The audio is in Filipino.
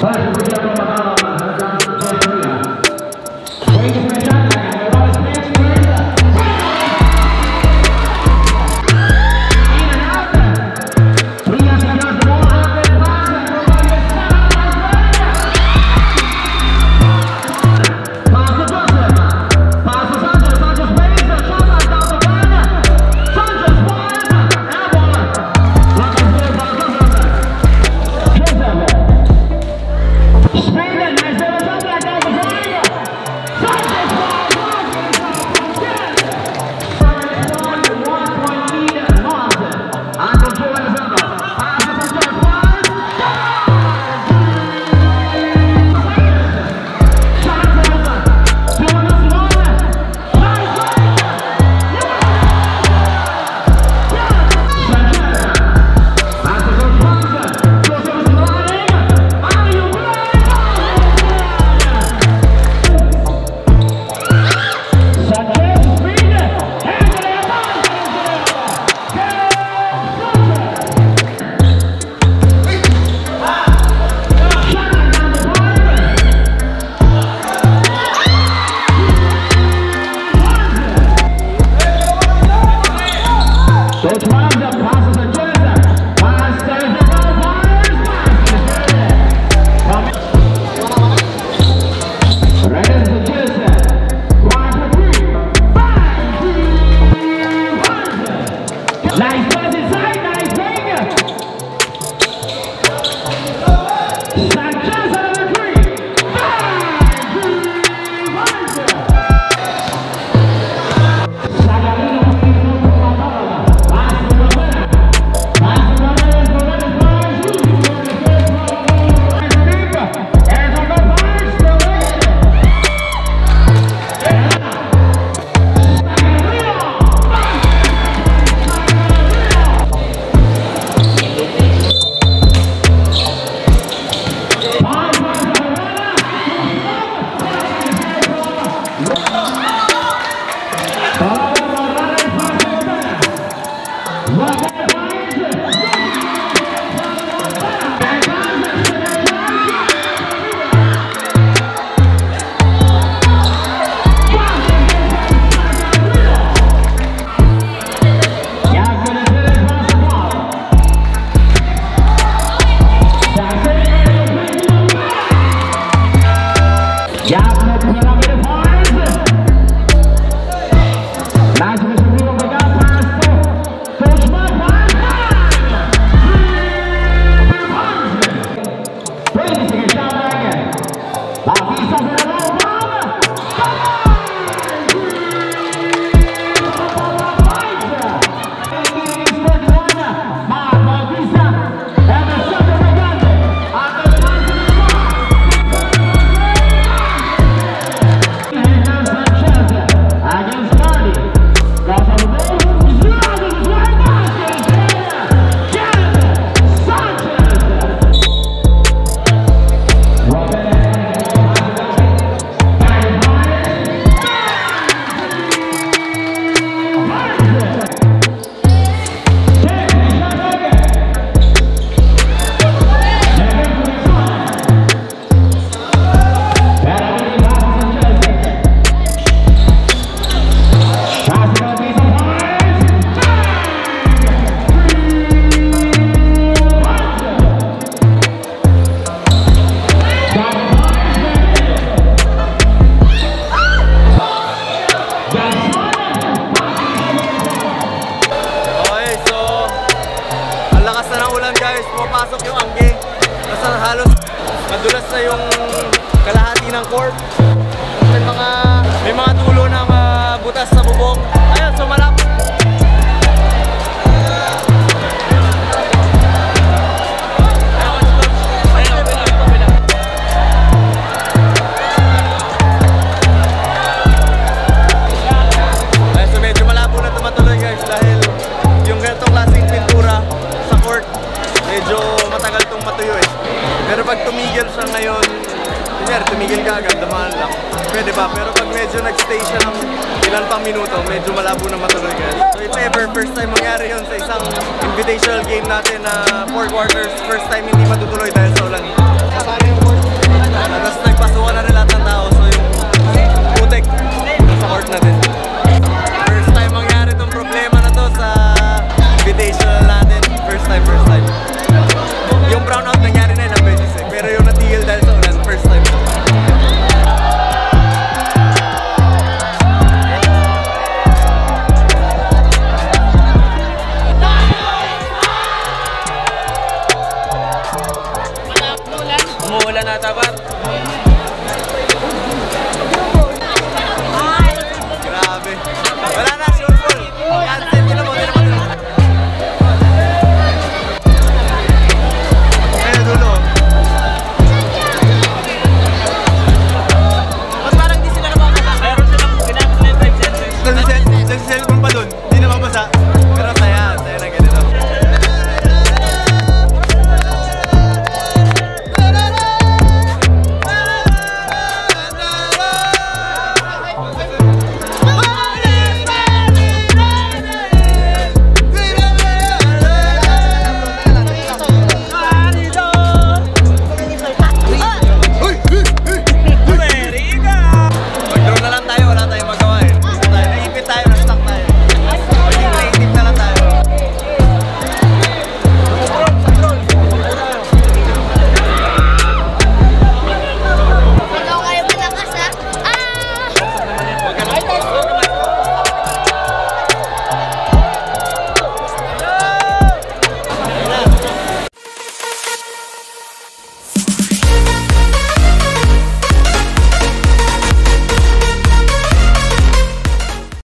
Bye. Bye. Vamos! Madulas na yung kalahati ng court. May mga may mga tulo ng ah, butas sa bubong. Ayun, sumalap. Ayun, tumigil ka agad, damaan lang. Pwede ba? Pero pag medyo nag-stay siya ng ilan pang minuto, medyo malabo na matuloy ka. So if ever, first time mangyari yun sa isang invitational game natin na 4 quarters, first time hindi matutuloy dahil sa ulan. Tapos nagpasukan na rin lahat ng tao, so yung putek.